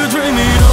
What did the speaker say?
you dreaming of?